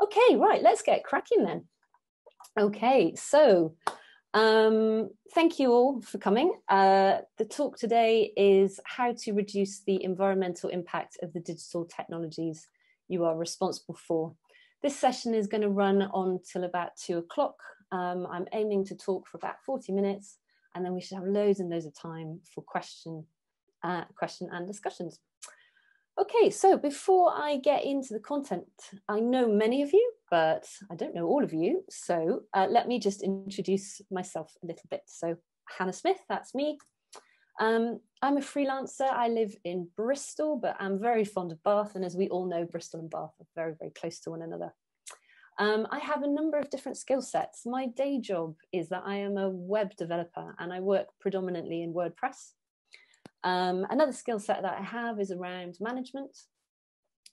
Okay, right, let's get cracking then. Okay, so um, thank you all for coming. Uh, the talk today is how to reduce the environmental impact of the digital technologies you are responsible for. This session is going to run on till about two o'clock. Um, I'm aiming to talk for about 40 minutes and then we should have loads and loads of time for question, uh, question and discussions. Okay, so before I get into the content, I know many of you, but I don't know all of you. So uh, let me just introduce myself a little bit. So Hannah Smith, that's me. Um, I'm a freelancer. I live in Bristol, but I'm very fond of Bath. And as we all know, Bristol and Bath are very, very close to one another. Um, I have a number of different skill sets. My day job is that I am a web developer and I work predominantly in WordPress. Um, another skill set that I have is around management.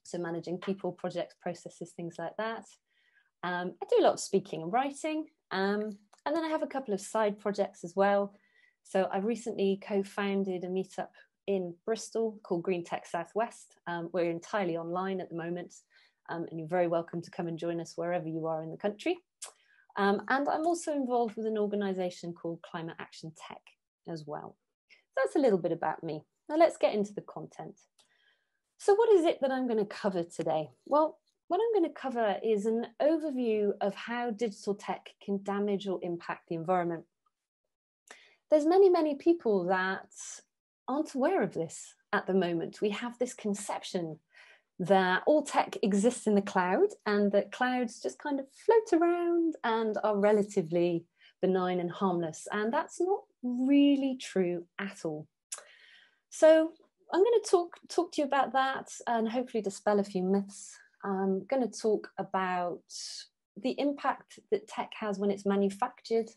So managing people, projects, processes, things like that. Um, I do a lot of speaking and writing. Um, and then I have a couple of side projects as well. So I recently co-founded a meetup in Bristol called Green Tech Southwest. Um, we're entirely online at the moment. Um, and you're very welcome to come and join us wherever you are in the country. Um, and I'm also involved with an organisation called Climate Action Tech as well that's a little bit about me. Now let's get into the content. So what is it that I'm going to cover today? Well, what I'm going to cover is an overview of how digital tech can damage or impact the environment. There's many, many people that aren't aware of this at the moment. We have this conception that all tech exists in the cloud and that clouds just kind of float around and are relatively benign and harmless. And that's not really true at all. So I'm going to talk talk to you about that and hopefully dispel a few myths. I'm going to talk about the impact that tech has when it's manufactured,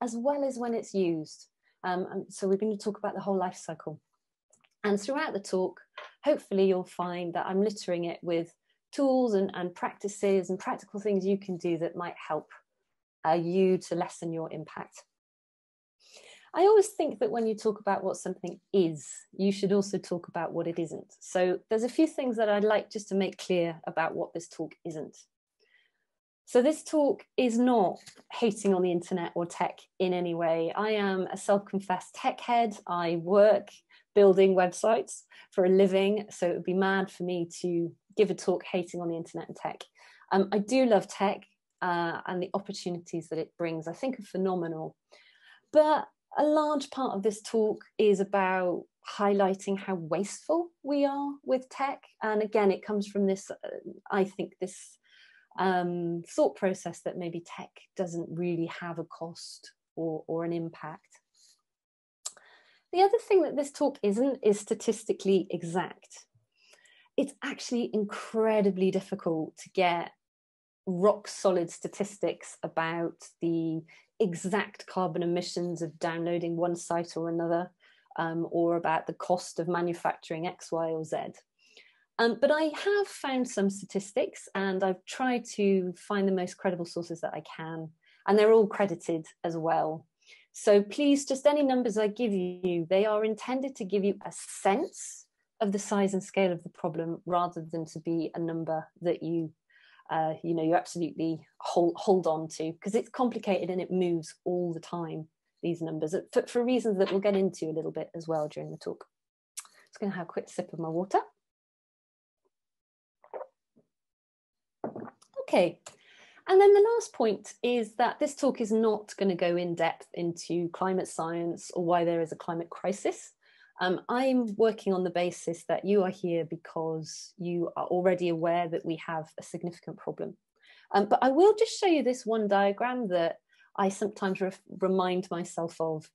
as well as when it's used. Um, so we're going to talk about the whole life cycle. And throughout the talk, hopefully you'll find that I'm littering it with tools and, and practices and practical things you can do that might help uh, you to lessen your impact. I always think that when you talk about what something is, you should also talk about what it isn't. So there's a few things that I'd like just to make clear about what this talk isn't. So this talk is not hating on the internet or tech in any way. I am a self-confessed tech head. I work building websites for a living, so it would be mad for me to give a talk hating on the internet and tech. Um, I do love tech uh, and the opportunities that it brings, I think are phenomenal. But a large part of this talk is about highlighting how wasteful we are with tech. And again, it comes from this, uh, I think, this um, thought process that maybe tech doesn't really have a cost or, or an impact. The other thing that this talk isn't is statistically exact. It's actually incredibly difficult to get rock solid statistics about the exact carbon emissions of downloading one site or another, um, or about the cost of manufacturing X, Y, or Z. Um, but I have found some statistics and I've tried to find the most credible sources that I can, and they're all credited as well. So please, just any numbers I give you, they are intended to give you a sense of the size and scale of the problem rather than to be a number that you uh, you know you absolutely hold hold on to because it's complicated and it moves all the time these numbers. For, for reasons that we'll get into a little bit as well during the talk. Just going to have a quick sip of my water. Okay. And then the last point is that this talk is not going to go in depth into climate science or why there is a climate crisis um, I'm working on the basis that you are here because you are already aware that we have a significant problem. Um, but I will just show you this one diagram that I sometimes re remind myself of.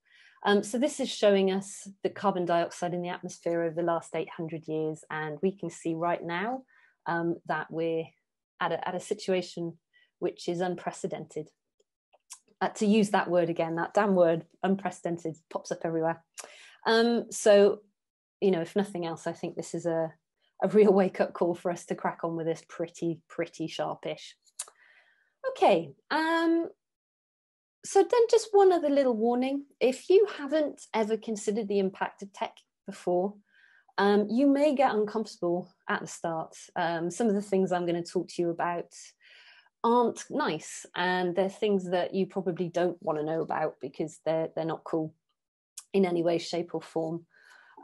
Um, so this is showing us the carbon dioxide in the atmosphere over the last 800 years. And we can see right now um, that we're at a, at a situation which is unprecedented. Uh, to use that word again, that damn word, unprecedented, pops up everywhere. Um, so, you know, if nothing else, I think this is a, a real wake up call for us to crack on with this pretty, pretty sharpish. Okay, um, so then just one other little warning. If you haven't ever considered the impact of tech before, um, you may get uncomfortable at the start. Um, some of the things I'm going to talk to you about aren't nice and they're things that you probably don't want to know about because they're they're not cool in any way shape or form.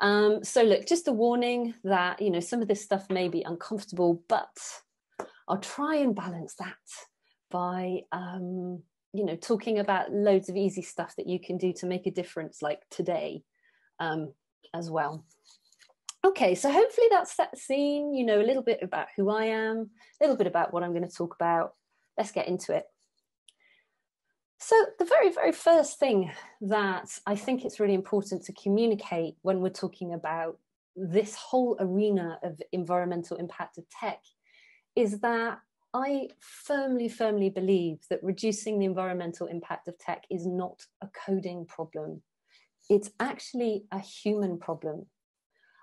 Um, so look just a warning that you know some of this stuff may be uncomfortable but i'll try and balance that by um, you know talking about loads of easy stuff that you can do to make a difference like today um, as well. Okay so hopefully that's the scene you know a little bit about who i am a little bit about what i'm going to talk about. Let's get into it. So, the very, very first thing that I think it's really important to communicate when we're talking about this whole arena of environmental impact of tech is that I firmly, firmly believe that reducing the environmental impact of tech is not a coding problem. It's actually a human problem.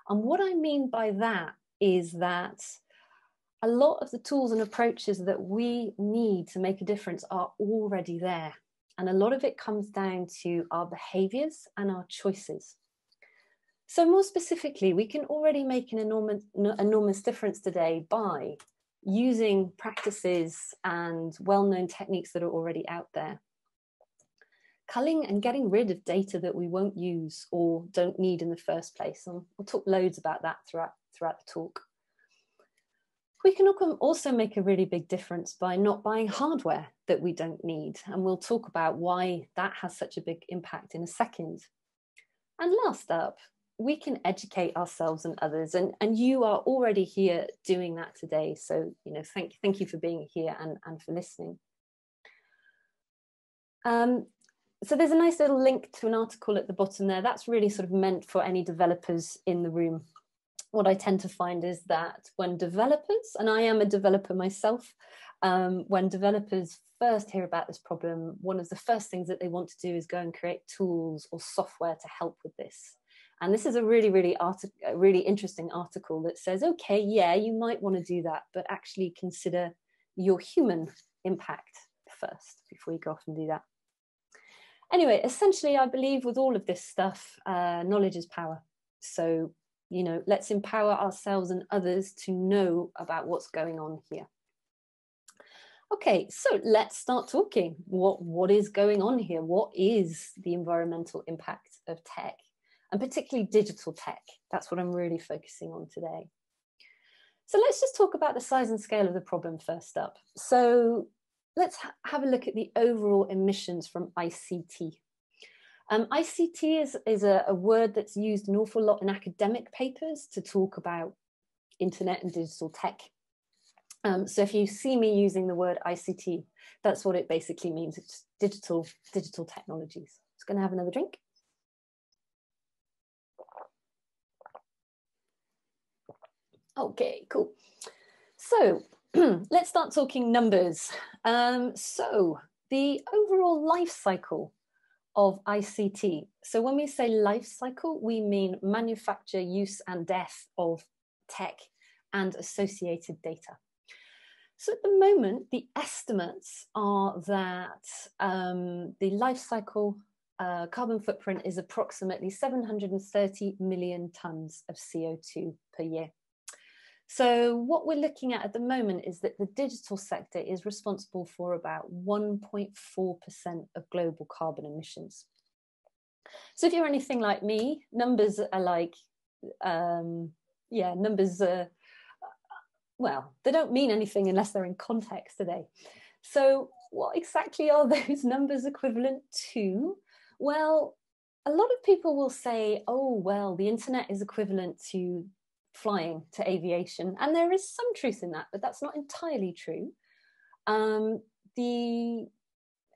And what I mean by that is that a lot of the tools and approaches that we need to make a difference are already there. And a lot of it comes down to our behaviors and our choices. So, more specifically, we can already make an enormous, enormous difference today by using practices and well known techniques that are already out there. Culling and getting rid of data that we won't use or don't need in the first place. And we'll talk loads about that throughout, throughout the talk. We can also make a really big difference by not buying hardware that we don't need. And we'll talk about why that has such a big impact in a second. And last up, we can educate ourselves and others. And, and you are already here doing that today. So, you know, thank, thank you for being here and, and for listening. Um, so there's a nice little link to an article at the bottom there. That's really sort of meant for any developers in the room what I tend to find is that when developers, and I am a developer myself, um, when developers first hear about this problem, one of the first things that they want to do is go and create tools or software to help with this. And this is a really, really, artic- really interesting article that says, okay, yeah, you might want to do that, but actually consider your human impact first before you go off and do that. Anyway, essentially, I believe with all of this stuff, uh, knowledge is power. So you know let's empower ourselves and others to know about what's going on here. Okay so let's start talking. What what is going on here? What is the environmental impact of tech and particularly digital tech? That's what i'm really focusing on today. So let's just talk about the size and scale of the problem first up. So let's ha- have a look at the overall emissions from ict um, ICT is, is a, a, word that's used an awful lot in academic papers to talk about internet and digital tech. Um, so if you see me using the word ICT, that's what it basically means. It's digital, digital technologies. Just going to have another drink. Okay, cool. So let's start talking numbers. Um, so the overall life cycle of ICT. So when we say life cycle, we mean manufacture, use, and death of tech and associated data. So at the moment, the estimates are that um, the life cycle uh, carbon footprint is approximately 730 million tons of CO2 per year. So what we're looking at at the moment is that the digital sector is responsible for about 1.4% of global carbon emissions. So if you're anything like me, numbers are like, um, yeah, numbers are, well, they don't mean anything unless they're in context today. So what exactly are those numbers equivalent to? Well, a lot of people will say, oh, well, the internet is equivalent to flying to aviation. And there is some truth in that, but that's not entirely true. Um, the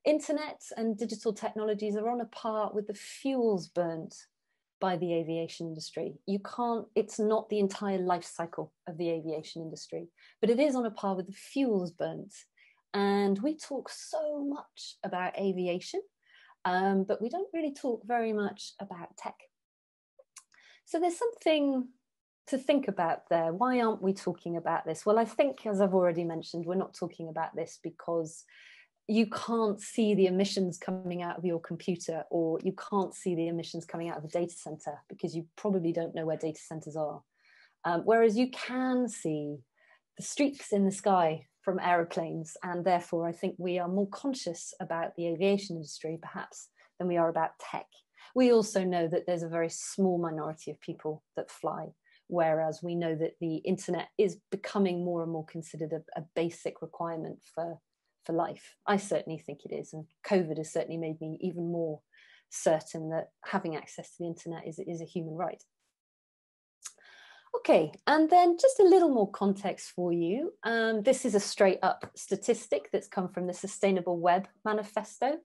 internet and digital technologies are on a par with the fuels burnt by the aviation industry. You can't, it's not the entire life cycle of the aviation industry, but it is on a par with the fuels burnt. And we talk so much about aviation, um, but we don't really talk very much about tech. So there's something to think about there. Why aren't we talking about this? Well, I think, as I've already mentioned, we're not talking about this because you can't see the emissions coming out of your computer or you can't see the emissions coming out of a data center because you probably don't know where data centers are. Um, whereas you can see the streaks in the sky from aeroplanes, and therefore I think we are more conscious about the aviation industry perhaps than we are about tech. We also know that there's a very small minority of people that fly, whereas we know that the internet is becoming more and more considered a, a basic requirement for, for life. I certainly think it is, and COVID has certainly made me even more certain that having access to the internet is, is a human right. Okay, and then just a little more context for you. Um, this is a straight up statistic that's come from the Sustainable Web Manifesto.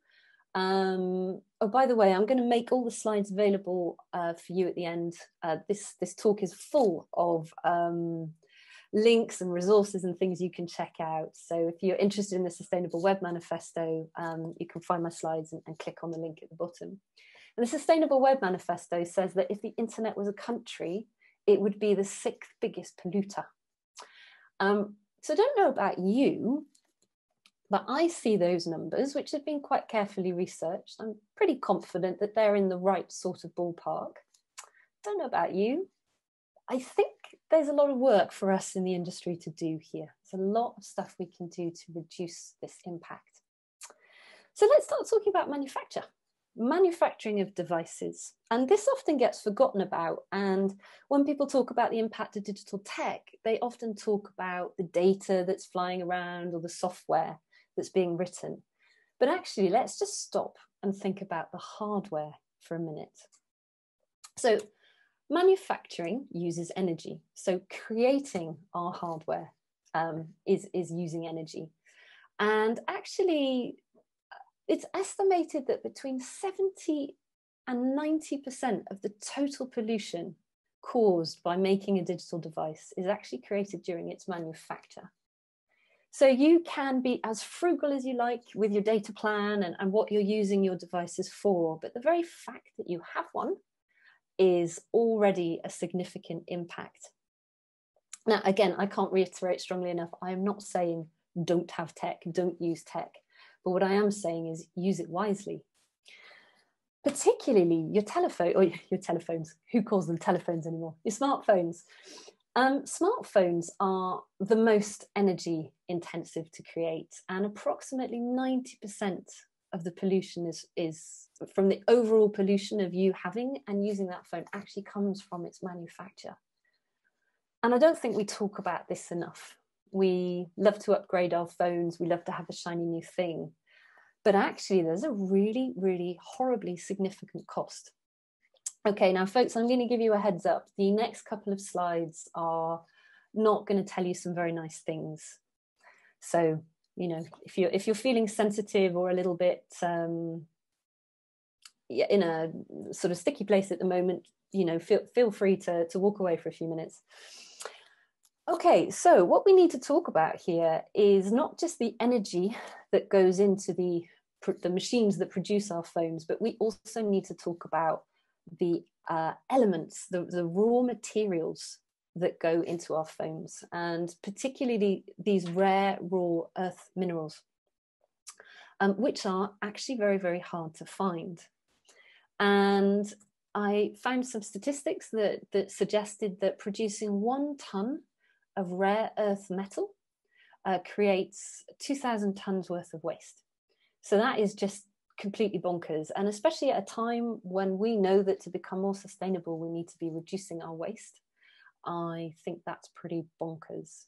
Um, oh, by the way, I'm going to make all the slides available uh, for you at the end. Uh, this this talk is full of um, links and resources and things you can check out. So if you're interested in the Sustainable Web Manifesto, um, you can find my slides and, and click on the link at the bottom. And the Sustainable Web Manifesto says that if the internet was a country, it would be the sixth biggest polluter. Um, so I don't know about you, but I see those numbers, which have been quite carefully researched. I'm pretty confident that they're in the right sort of ballpark. Don't know about you. I think there's a lot of work for us in the industry to do here. There's a lot of stuff we can do to reduce this impact. So let's start talking about manufacture manufacturing of devices. And this often gets forgotten about. And when people talk about the impact of digital tech, they often talk about the data that's flying around or the software that's being written. But actually, let's just stop and think about the hardware for a minute. So, manufacturing uses energy. So, creating our hardware um, is, is using energy. And actually, it's estimated that between 70 and 90% of the total pollution caused by making a digital device is actually created during its manufacture. So you can be as frugal as you like with your data plan and, and what you're using your devices for, but the very fact that you have one is already a significant impact. Now, again, I can't reiterate strongly enough, I am not saying don't have tech, don't use tech. But what I am saying is use it wisely. Particularly your telephone or your telephones. Who calls them telephones anymore? Your smartphones. Um, smartphones are the most energy intensive to create, and approximately 90% of the pollution is, is from the overall pollution of you having and using that phone actually comes from its manufacture. And I don't think we talk about this enough we love to upgrade our phones, we love to have a shiny new thing. But actually, there's a really, really horribly significant cost. Okay, now, folks, I'm going to give you a heads up. The next couple of slides are not going to tell you some very nice things. So, you know, if you're if you're feeling sensitive or a little bit um, in a sort of sticky place at the moment, you know, feel feel free to to walk away for a few minutes. Okay, so what we need to talk about here is not just the energy that goes into the the machines that produce our phones, but we also need to talk about the uh, elements, the, the raw materials that go into our phones, and particularly these rare raw earth minerals, um, which are actually very, very hard to find. And I found some statistics that, that suggested that producing one ton of rare earth metal uh, creates 2,000 tons worth of waste. So that is just completely bonkers. And especially at a time when we know that to become more sustainable, we need to be reducing our waste. I think that's pretty bonkers.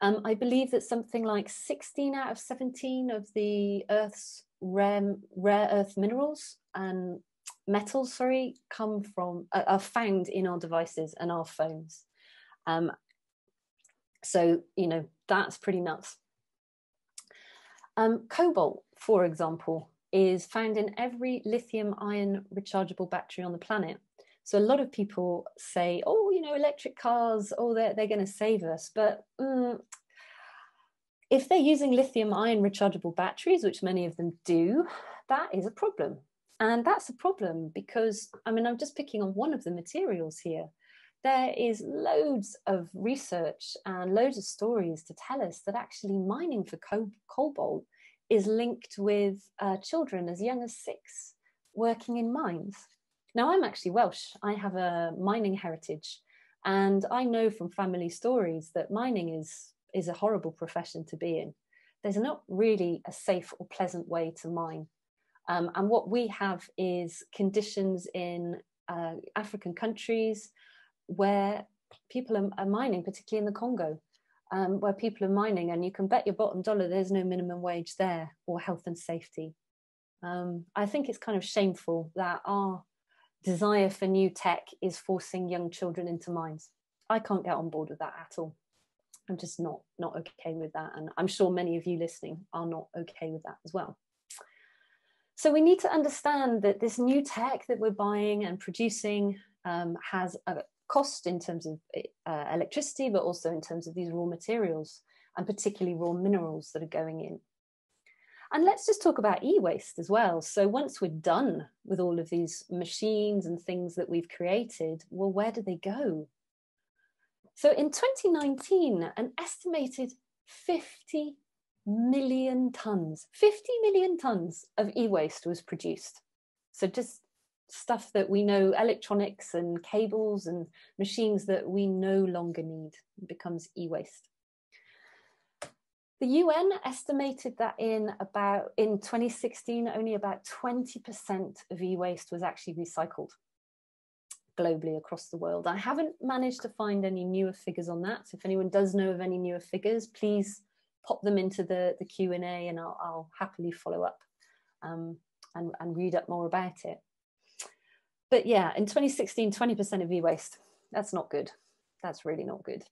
Um, I believe that something like 16 out of 17 of the Earth's rare, rare earth minerals and metals, sorry, come from, uh, are found in our devices and our phones. Um, so, you know, that's pretty nuts. Um, cobalt, for example, is found in every lithium ion rechargeable battery on the planet. So a lot of people say, oh, you know, electric cars, oh, they're, they're going to save us. But mm, if they're using lithium ion rechargeable batteries, which many of them do, that is a problem. And that's a problem because, I mean, I'm just picking on one of the materials here there is loads of research and loads of stories to tell us that actually mining for co- cobalt is linked with uh, children as young as six working in mines. Now, I'm actually Welsh. I have a mining heritage, and I know from family stories that mining is is a horrible profession to be in. There's not really a safe or pleasant way to mine. Um, and what we have is conditions in uh, African countries where people are, are, mining, particularly in the Congo, um, where people are mining, and you can bet your bottom dollar there's no minimum wage there or health and safety. Um, I think it's kind of shameful that our desire for new tech is forcing young children into mines. I can't get on board with that at all. I'm just not not okay with that, and I'm sure many of you listening are not okay with that as well. So we need to understand that this new tech that we're buying and producing um, has a cost in terms of uh, electricity, but also in terms of these raw materials and particularly raw minerals that are going in. And let's just talk about e-waste as well. So once we're done with all of these machines and things that we've created, well, where do they go? So in 2019, an estimated 50 million tons, 50 million tons of e-waste was produced. So just stuff that we know, electronics and cables and machines that we no longer need becomes e-waste. The UN estimated that in about in 2016, only about 20% of e-waste was actually recycled globally across the world. I haven't managed to find any newer figures on that. So if anyone does know of any newer figures, please pop them into the, the Q&A and I'll, I'll happily follow up um, and, and read up more about it. But yeah, in 2016, 20% of e-waste, that's not good. That's really not good.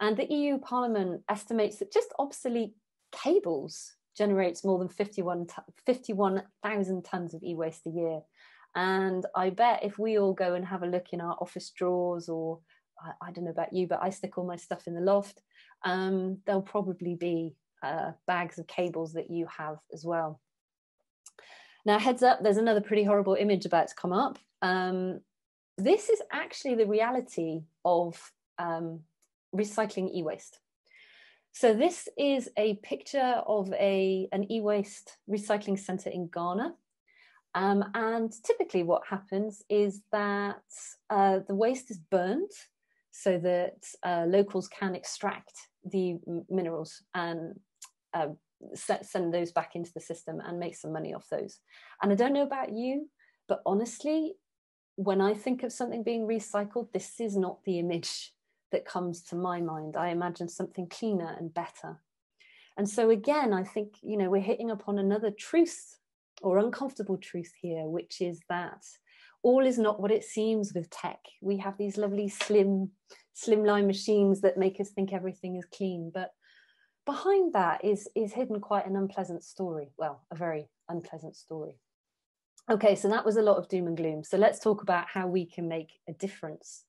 And the EU Parliament estimates that just obsolete cables generates more than 51,000 51, tons of e-waste a year. And I bet if we all go and have a look in our office drawers, or I, I don't know about you, but I stick all my stuff in the loft, um, there'll probably be uh, bags of cables that you have as well. Now, heads up, there's another pretty horrible image about to come up. Um, this is actually the reality of um, recycling e-waste. So this is a picture of a, an e-waste recycling center in Ghana. Um, and typically what happens is that uh, the waste is burned so that uh, locals can extract the minerals and uh, send those back into the system and make some money off those. And I don't know about you, but honestly, when I think of something being recycled, this is not the image that comes to my mind. I imagine something cleaner and better. And so again, I think, you know, we're hitting upon another truth or uncomfortable truth here, which is that all is not what it seems with tech. We have these lovely slim, slimline machines that make us think everything is clean, but behind that is is hidden quite an unpleasant story. Well, a very unpleasant story. Okay, so that was a lot of doom and gloom. So let's talk about how we can make a difference.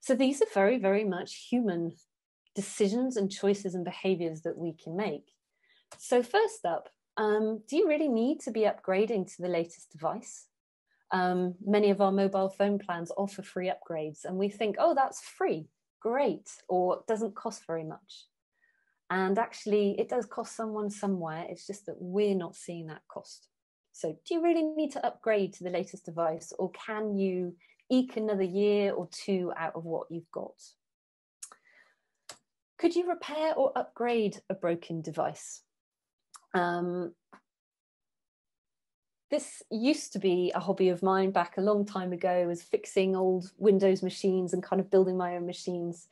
So these are very, very much human decisions and choices and behaviors that we can make. So, first up, um, do you really need to be upgrading to the latest device? Um, many of our mobile phone plans offer free upgrades, and we think, oh, that's free, great, or doesn't cost very much. And actually, it does cost someone somewhere, it's just that we're not seeing that cost. So, do you really need to upgrade to the latest device, or can you eke another year or two out of what you've got. Could you repair or upgrade a broken device? Um, this used to be a hobby of mine back a long time ago was fixing old windows machines and kind of building my own machines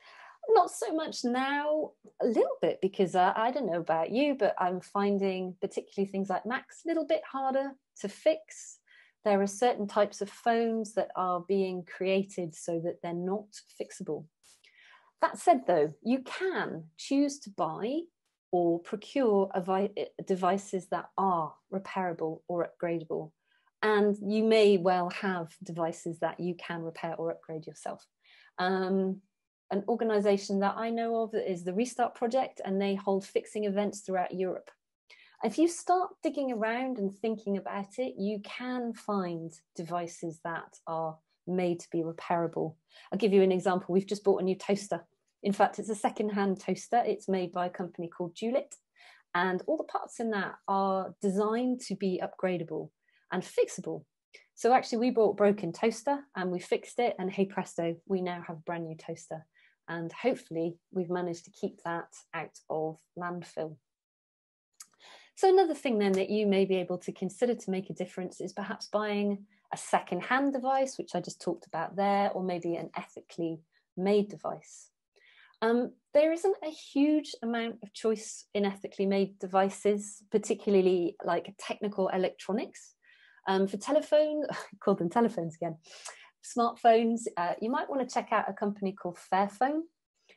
not so much now a little bit because uh, i don't know about you but i'm finding particularly things like macs a little bit harder to fix there are certain types of phones that are being created so that they're not fixable. That said, though, you can choose to buy or procure devices that are repairable or upgradable. And you may well have devices that you can repair or upgrade yourself. Um, an organization that I know of is the Restart Project, and they hold fixing events throughout Europe. If you start digging around and thinking about it, you can find devices that are made to be repairable. I'll give you an example. We've just bought a new toaster. In fact, it's a second-hand toaster. It's made by a company called Dualit, and all the parts in that are designed to be upgradable and fixable. So actually, we bought a broken toaster and we fixed it, and hey presto, we now have a brand new toaster. And hopefully, we've managed to keep that out of landfill. So, another thing then that you may be able to consider to make a difference is perhaps buying a second hand device, which I just talked about there, or maybe an ethically made device. Um, there isn't a huge amount of choice in ethically made devices, particularly like technical electronics. Um, for telephone, call them telephones again, smartphones, uh, you might want to check out a company called Fairphone.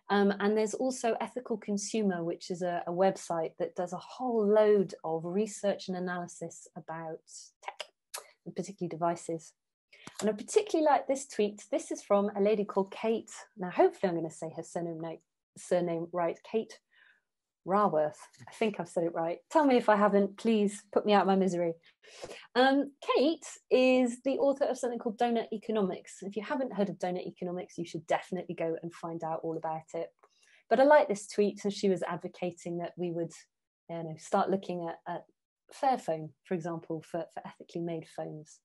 Um, and there's also Ethical Consumer, which is a, a, website that does a whole load of research and analysis about tech, and particularly devices. And I particularly like this tweet. This is from a lady called Kate. Now, hopefully, I'm going to say her surname, surname right. Kate Raworth. I think I've said it right. Tell me if I haven't. Please put me out my misery. Um, Kate is the author of something called Doughnut Economics. If you haven't heard of Doughnut Economics, you should definitely go and find out all about it. But I like this tweet, and she was advocating that we would, you know, start looking at, at Fairphone, for example, for, for ethically made phones.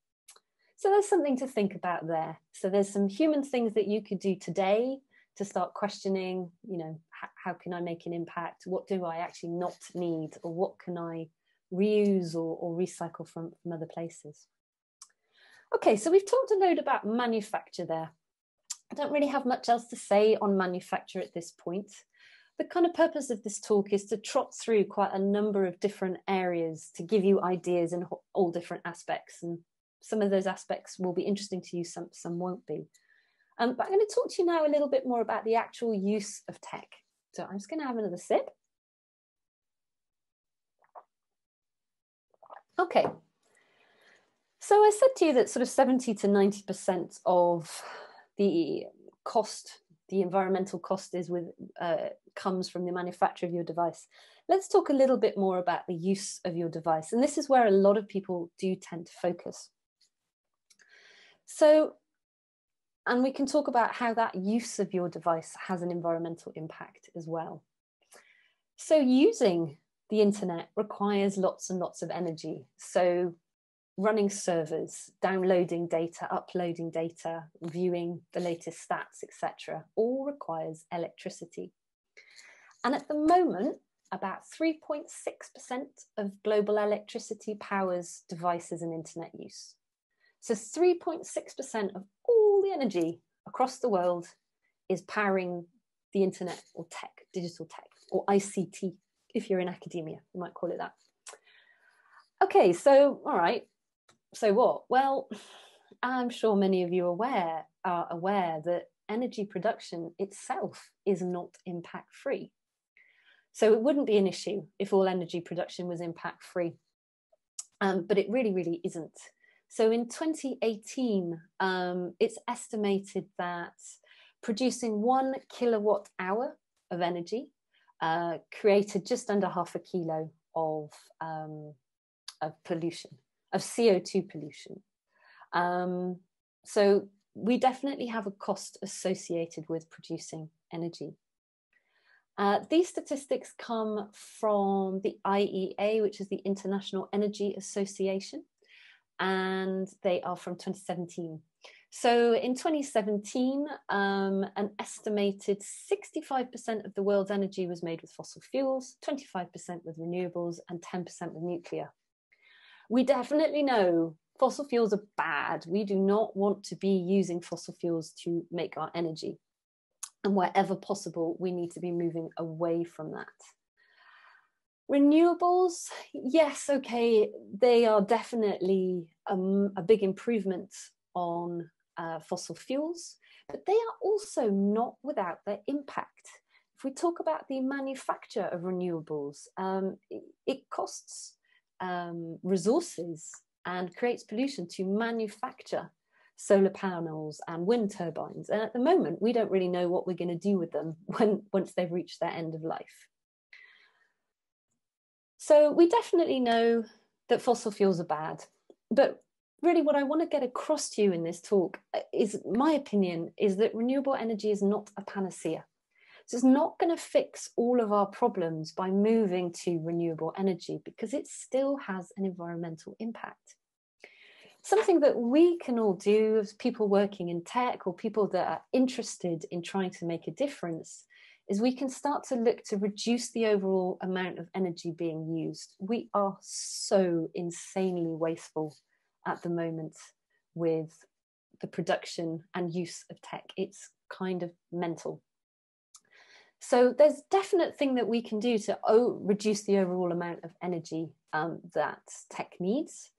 So there's something to think about there. So there's some human things that you could do today to start questioning, you know, how can I make an impact? What do I actually not need? Or what can I reuse or, or recycle from, from other places? Okay, so we've talked a load about manufacture there. I don't really have much else to say on manufacture at this point. The kind of purpose of this talk is to trot through quite a number of different areas to give you ideas in all different aspects and some of those aspects will be interesting to you, some, some won't be. Um, but I'm going to talk to you now a little bit more about the actual use of tech. So I'm just going to have another sip. Okay. So I said to you that sort of 70 to 90% of the cost, the environmental cost is with uh, comes from the manufacture of your device. Let's talk a little bit more about the use of your device. And this is where a lot of people do tend to focus. So, and we can talk about how that use of your device has an environmental impact as well. So, using the internet requires lots and lots of energy. So, running servers, downloading data, uploading data, viewing the latest stats, etc., all requires electricity. And at the moment, about 3.6% of global electricity powers devices and internet use. So 3.6% of all the energy across the world is powering the internet or tech, digital tech, or ICT, if you're in academia, you might call it that. Okay, so all right, so what? Well, I'm sure many of you aware are aware that energy production itself is not impact free. So it wouldn't be an issue if all energy production was impact free. Um, but it really, really isn't. So in 2018, um, it's estimated that producing one kilowatt hour of energy uh, created just under half a kilo of, um, of pollution, of CO2 pollution. Um, so we definitely have a cost associated with producing energy. Uh, these statistics come from the IEA, which is the International Energy Association and they are from 2017. So in 2017, um, an estimated 65% of the world's energy was made with fossil fuels, 25% with renewables, and 10% with nuclear. We definitely know fossil fuels are bad. We do not want to be using fossil fuels to make our energy. And wherever possible, we need to be moving away from that. Renewables, yes, okay, they are definitely um, a big improvement on uh, fossil fuels, but they are also not without their impact. If we talk about the manufacture of renewables, um, it, it, costs um, resources and creates pollution to manufacture solar panels and wind turbines. And at the moment, we don't really know what we're going to do with them when once they've reached their end of life. So we definitely know that fossil fuels are bad. But really, what I want to get across to you in this talk uh, is my opinion is that renewable energy is not a panacea. So it's not going to fix all of our problems by moving to renewable energy because it still has an environmental impact. something that we can all do as people working in tech or people that are interested in trying to make a difference is we can start to look to reduce the overall amount of energy being used. We are so insanely wasteful at the moment with the production and use of tech. It's kind of mental. So there's definite thing that we can do to reduce the overall amount of energy um, that tech needs.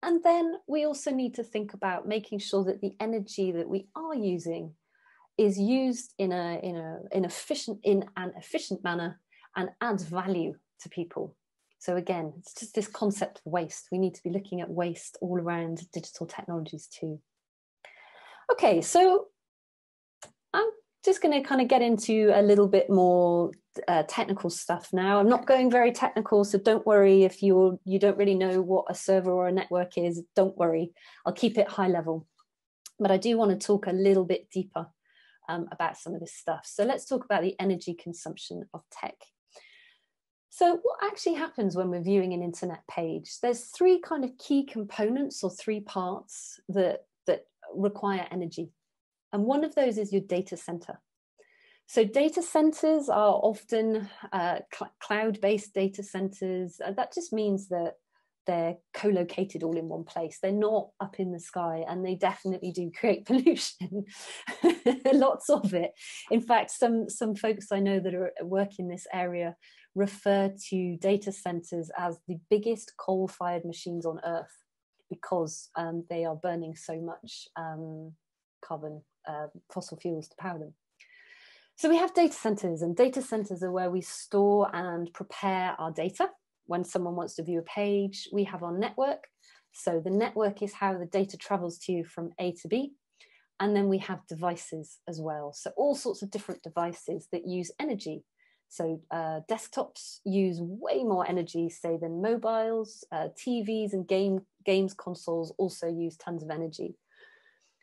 And then we also need to think about making sure that the energy that we are using is used in a in a in efficient in an efficient manner and adds value to people. So again, it's just this concept of waste. We need to be looking at waste all around digital technologies too. Okay, so I'm just going to kind of get into a little bit more uh, technical stuff now. I'm not going very technical, so don't worry if you you don't really know what a server or a network is. Don't worry, I'll keep it high level. But I do want to talk a little bit deeper um, about some of this stuff. So let's talk about the energy consumption of tech. So what actually happens when we're viewing an internet page? There's three kind of key components or three parts that that require energy. And one of those is your data center. So data centers are often uh, cl cloud-based data centers. Uh, that just means that they're co-located all in one place. They're not up in the sky, and they definitely do create pollution. Lots of it. In fact, some some folks I know that are work in this area refer to data centers as the biggest coal-fired machines on Earth because um, they are burning so much um, carbon uh, fossil fuels to power them. So we have data centers, and data centers are where we store and prepare our data. When someone wants to view a page, we have our network. So the network is how the data travels to you from A to B. And then we have devices as well. So all sorts of different devices that use energy. So uh, desktops use way more energy, say, than mobiles. Uh, TVs and game games consoles also use tons of energy.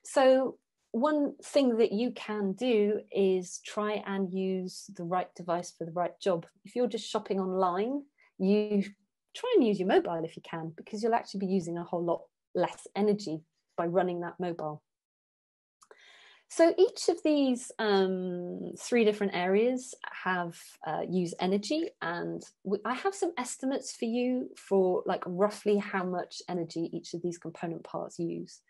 So one thing that you can do is try and use the right device for the right job. If you're just shopping online, you try and use your mobile if you can, because you'll actually be using a whole lot less energy by running that mobile. So each of these um, three different areas have uh, use energy, and I have some estimates for you for like roughly how much energy each of these component parts use.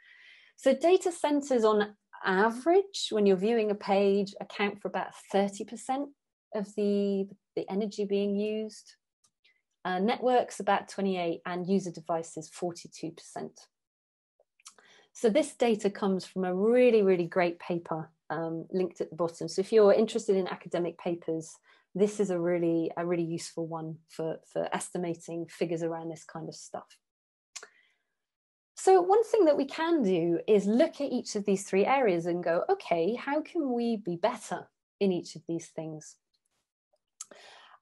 So data centers on average, when you're viewing a page, account for about 30% of the, the energy being used. Uh, networks about 28 and user devices 42%. So this data comes from a really, really great paper um, linked at the bottom. So if you're interested in academic papers, this is a really, a really useful one for, for estimating figures around this kind of stuff. So one thing that we can do is look at each of these three areas and go, okay, how can we be better in each of these things?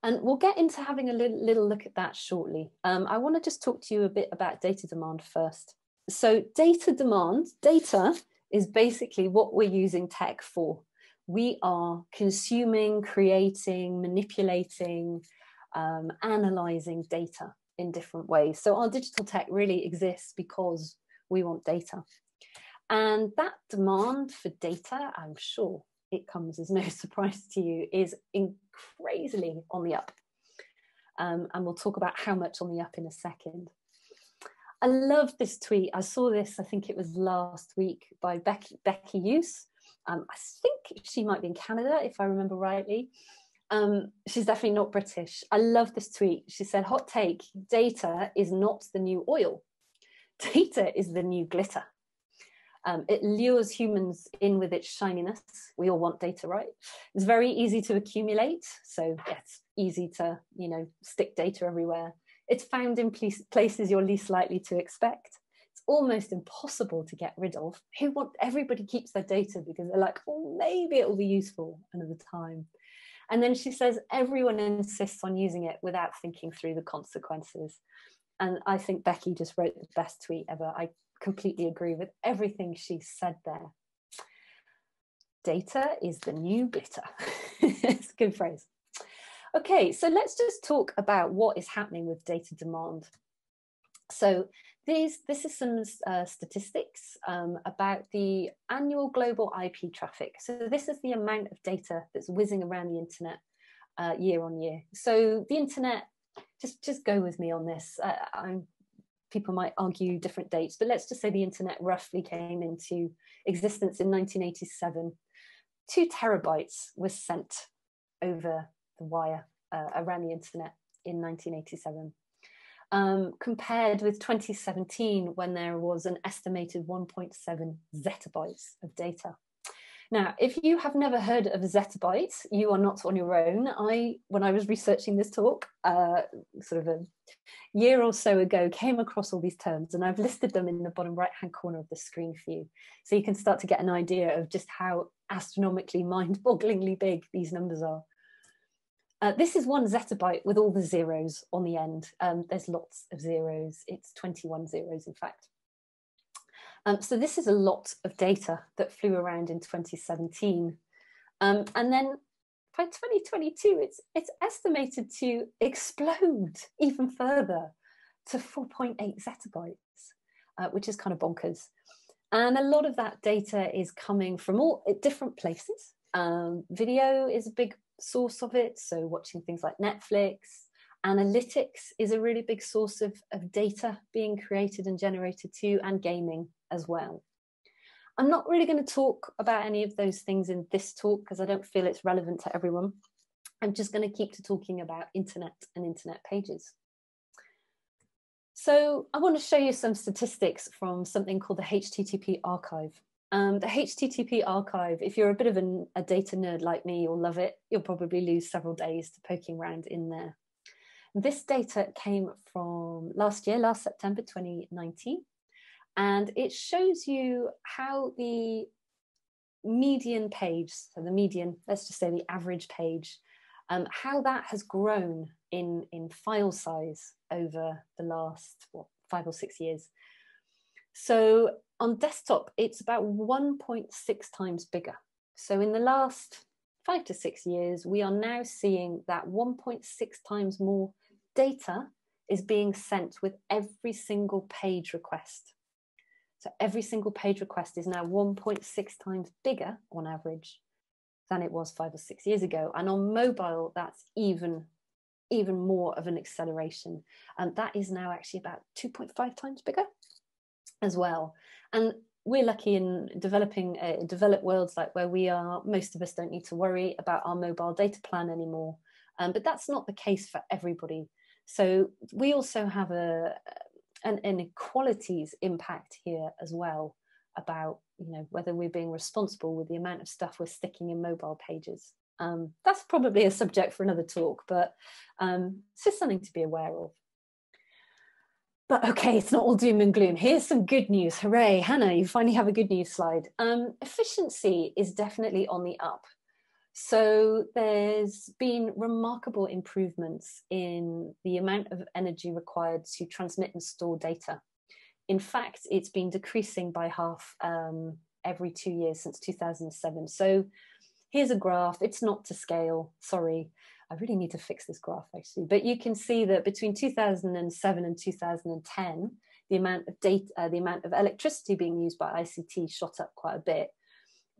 And we'll get into having a little, little look at that shortly. Um, I want to just talk to you a bit about data demand first. So data demand, data is basically what we're using tech for. We are consuming, creating, manipulating, um, analyzing data in different ways. So our digital tech really exists because we want data. And that demand for data, I'm sure it comes as no surprise to you, is in crazily on the up. Um, and we'll talk about how much on the up in a second. I love this tweet. I saw this, I think it was last week, by Becky, Becky Hughes. Um, I think she might be in Canada, if I remember rightly. Um, she's definitely not British. I love this tweet. She said, Hot take data is not the new oil, data is the new glitter. Um, it lures humans in with its shininess. We all want data, right? It's very easy to accumulate. So it's easy to, you know, stick data everywhere. It's found in places you're least likely to expect. It's almost impossible to get rid of. Who want everybody keeps their data because they're like, oh, maybe it will be useful another time. And then she says everyone insists on using it without thinking through the consequences. And I think Becky just wrote the best tweet ever. I completely agree with everything she said there. Data is the new glitter. it's a good phrase. Okay, so let's just talk about what is happening with data demand. So these, this is some uh, statistics um, about the annual global IP traffic. So this is the amount of data that's whizzing around the internet uh, year on year. So the internet, just just go with me on this. Uh, people might argue different dates, but let's just say the internet roughly came into existence in 1987. Two terabytes was sent over the wire uh, around the internet in 1987 um, compared with 2017 when there was an estimated 1.7 zettabytes of data. Now, if you have never heard of a zettabyte, you are not on your own. I, when I was researching this talk, uh, sort of a year or so ago, came across all these terms, and I've listed them in the bottom right-hand corner of the screen for you, so you can start to get an idea of just how astronomically, mind-bogglingly big these numbers are. Uh, this is one zettabyte with all the zeros on the end. Um, there's lots of zeros. It's 21 zeros, in fact. Um, so this is a lot of data that flew around in 2017. Um, and then by 2022, it's, it's estimated to explode even further to 4.8 zettabytes, uh, which is kind of bonkers. And a lot of that data is coming from all different places. Um, video is a big source of it. So watching things like Netflix, analytics is a really big source of, of data being created and generated too, and gaming as well. I'm not really going to talk about any of those things in this talk because I don't feel it's relevant to everyone. I'm just going to keep to talking about internet and internet pages. So I want to show you some statistics from something called the HTTP archive. Um, the HTTP archive, if you're a bit of an, a data nerd like me, you'll love it. You'll probably lose several days to poking around in there. This data came from last year, last September 2019, and it shows you how the median page, so the median, let's just say the average page, um, how that has grown in, in file size over the last what, five or six years. So on desktop, it's about 1.6 times bigger. So in the last five to six years, we are now seeing that 1.6 times more data is being sent with every single page request. So every single page request is now 1.6 times bigger on average than it was five or six years ago. And on mobile, that's even even more of an acceleration. And that is now actually about 2.5 times bigger as well. And we're lucky in developing uh, developed worlds like where we are. Most of us don't need to worry about our mobile data plan anymore. Um, but that's not the case for everybody. So we also have a an inequalities impact here as well about you know whether we're being responsible with the amount of stuff we're sticking in mobile pages. Um, that's probably a subject for another talk, but um, it's just something to be aware of. But okay, it's not all doom and gloom. Here's some good news. Hooray, Hannah, you finally have a good news slide. Um, efficiency is definitely on the up. So there's been remarkable improvements in the amount of energy required to transmit and store data. In fact, it's been decreasing by half um, every two years since 2007. So here's a graph. It's not to scale, sorry. I really need to fix this graph actually, but you can see that between 2007 and 2010, the amount of data, uh, the amount of electricity being used by ICT shot up quite a bit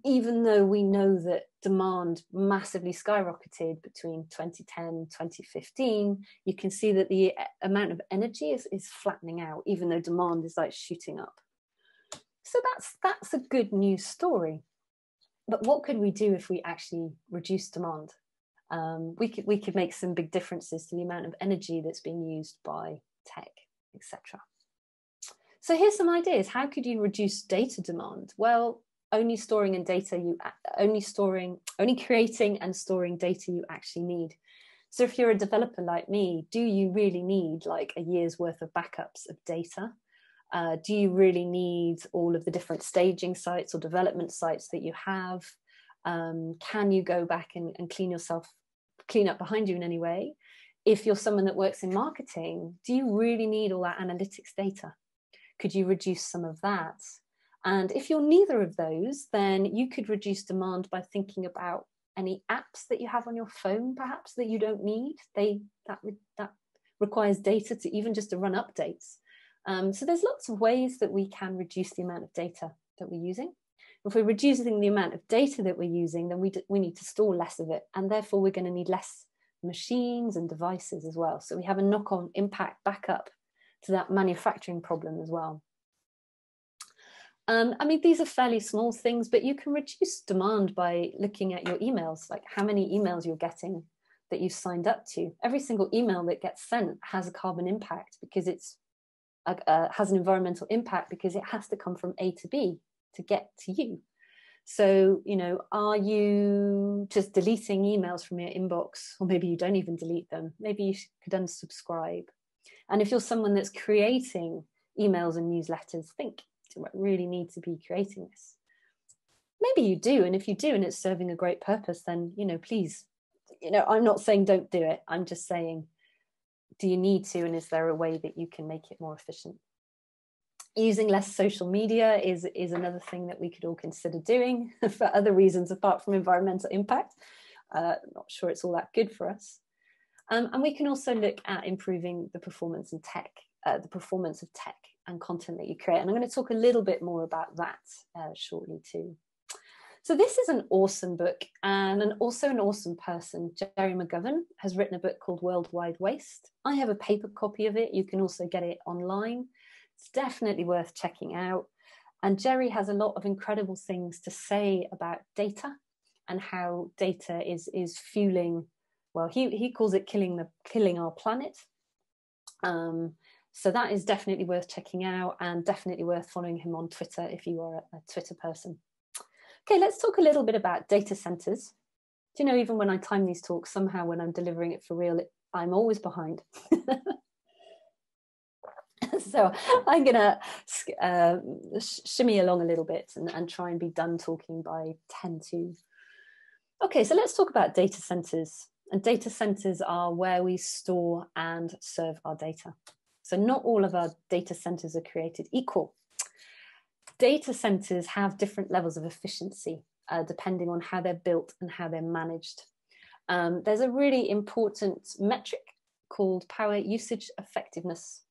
even though we know that demand massively skyrocketed between 2010 2015 you can see that the amount of energy is, is flattening out even though demand is like shooting up. So that's that's a good news story. But what could we do if we actually reduce demand? Um, we could we could make some big differences to the amount of energy that's being used by tech etc so here's some ideas. How could you reduce data demand? Well only storing and data you only storing only creating and storing data you actually need. So if you're a developer like me do you really need like a year's worth of backups of data? Uh, do you really need all of the different staging sites or development sites that you have? Um, can you go back and, and clean yourself clean up behind you in any way? If you're someone that works in marketing do you really need all that analytics data? Could you reduce some of that and if you're neither of those, then you could reduce demand by thinking about any apps that you have on your phone, perhaps that you don't need. They that that requires data to even just to run updates. Um, so there's lots of ways that we can reduce the amount of data that we're using. If we're reducing the amount of data that we're using, then we, we need to store less of it. And therefore, we're going to need less machines and devices as well. So we have a knock on impact back up to that manufacturing problem as well. Um, I mean, these are fairly small things, but you can reduce demand by looking at your emails, like how many emails you're getting that you've signed up to. Every single email that gets sent has a carbon impact because it's uh, has an environmental impact because it has to come from A to B to get to you. So, you know, are you just deleting emails from your inbox, or maybe you don't even delete them? Maybe you could unsubscribe. And if you're someone that's creating emails and newsletters, think do I really need to be creating this? Maybe you do, and if you do and it's serving a great purpose, then you know, please, you know, I'm not saying don't do it. I'm just saying, do you need to, and is there a way that you can make it more efficient? Using less social media is is another thing that we could all consider doing for other reasons apart from environmental impact. Uh, not sure it's all that good for us. Um, and we can also look at improving the performance in tech, uh, the performance of tech and content that you create. And I'm going to talk a little bit more about that uh, shortly too. So this is an awesome book and an, also an awesome person. Gerry McGovern has written a book called World Wide Waste. I have a paper copy of it. You can also get it online. It's definitely worth checking out. And Gerry has a lot of incredible things to say about data and how data is is fueling. Well, he he calls it killing the killing our planet. Um, so that is definitely worth checking out and definitely worth following him on Twitter if you are a, Twitter person. Okay, let's talk a little bit about data centers. Do you know, even when I time these talks, somehow when I'm delivering it for real, it, I'm always behind. so I'm going to uh, shimmy along a little bit and, and try and be done talking by 10 to. Okay, so let's talk about data centers. And data centers are where we store and serve our data. So not all of our data centers are created equal. Data centers have different levels of efficiency uh, depending on how they're built and how they're managed. Um, there's a really important metric called power usage effectiveness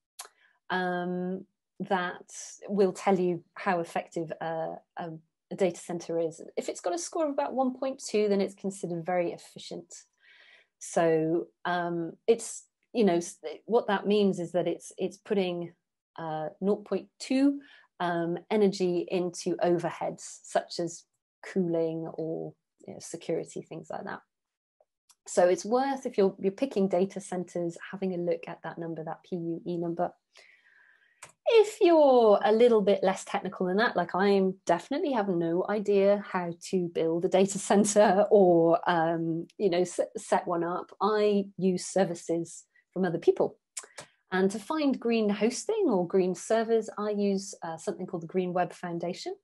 um, that will tell you how effective a, a, data center is. If it's got a score of about 1.2, then it's considered very efficient. So um, it's you know what that means is that it's it's putting uh, 0.2 um, energy into overheads such as cooling or you know, security things like that. So it's worth if you're you're picking data centers having a look at that number that pue number. If you're a little bit less technical than that like I'm definitely have no idea how to build a data center or um, you know set one up. I use services from other people. And to find green hosting or green servers, I use uh, something called the Green Web Foundation,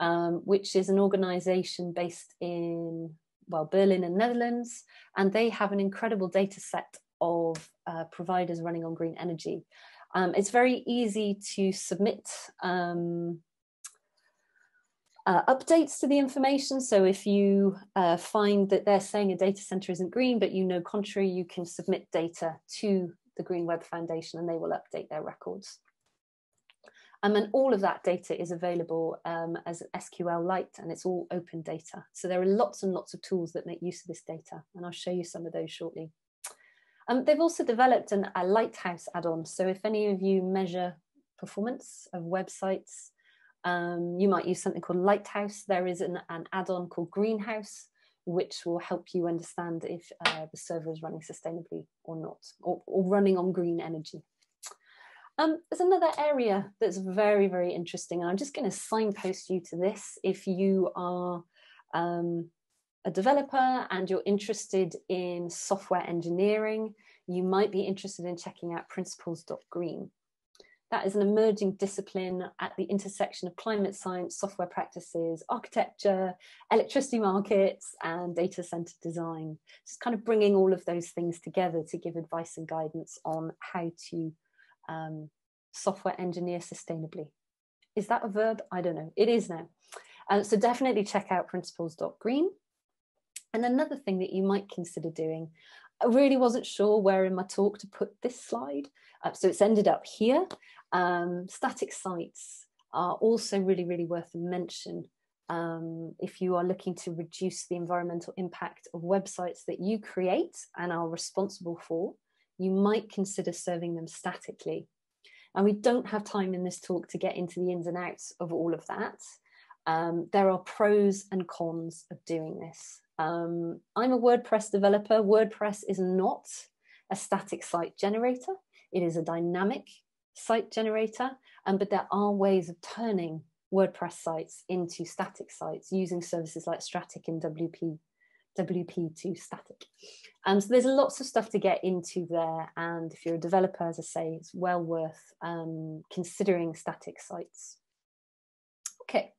um, which is an organization based in, well, Berlin and Netherlands. And they have an incredible data set of uh, providers running on green energy. Um, it's very easy to submit um, uh, updates to the information. So if you uh, find that they're saying a data center isn't green, but you know contrary, you can submit data to the Green Web Foundation and they will update their records. Um, and all of that data is available um, as SQLite and it's all open data. So there are lots and lots of tools that make use of this data and I'll show you some of those shortly. Um, they've also developed an, a Lighthouse add-on. So if any of you measure performance of websites, um, you might use something called Lighthouse. There is an, an add-on called Greenhouse, which will help you understand if uh, the server is running sustainably or not, or, or running on green energy. Um, there's another area that's very, very interesting, and I'm just going to signpost you to this if you are um, a developer and you're interested in software engineering, you might be interested in checking out principles.green. That is an emerging discipline at the intersection of climate science, software practices, architecture, electricity markets, and data center design. Just kind of bringing all of those things together to give advice and guidance on how to um, software engineer sustainably. Is that a verb? I don't know. It is now. Uh, so definitely check out principles.green. And another thing that you might consider doing I really wasn't sure where in my talk to put this slide. Uh, so it's ended up here. Um, static sites are also really, really worth a mention um, if you are looking to reduce the environmental impact of websites that you create and are responsible for, you might consider serving them statically. And we don't have time in this talk to get into the ins and outs of all of that. Um, there are pros and cons of doing this. Um, I'm a WordPress developer. WordPress is not a static site generator. It is a dynamic site generator, um, but there are ways of turning WordPress sites into static sites using services like Static and WP, WP2 Static. And so there's lots of stuff to get into there. And if you're a developer, as I say, it's well worth um, considering static sites. Okay,